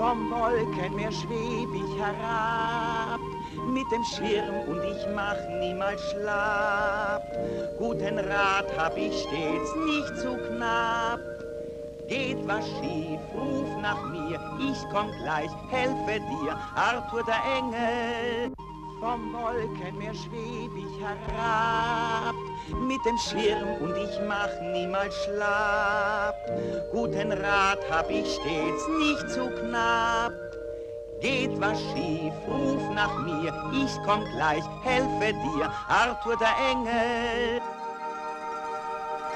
Vom Wolkenmeer schweb ich herab mit dem Schirm und ich mach niemals schlapp. Guten Rat hab ich stets nicht zu knapp. Geht was schief, ruf nach mir, ich komm gleich, helfe dir, Arthur der Engel. Vom Wolkenmeer schweb ich herab mit dem Schirm und ich mach niemals schlapp. Guten Rat hab ich stets nicht zu knapp. Geht was schief, ruf nach mir, ich komm gleich, helfe dir, Arthur der Engel.